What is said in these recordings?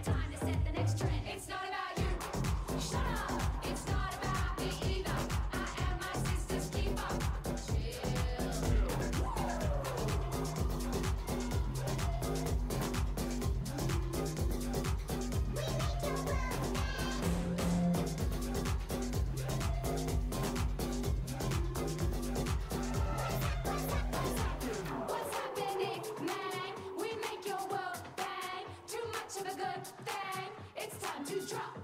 time. Thing. It's time to drop.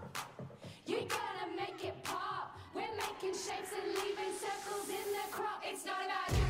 You're gonna make it pop. We're making shapes and leaving circles in the crop. It's not about you.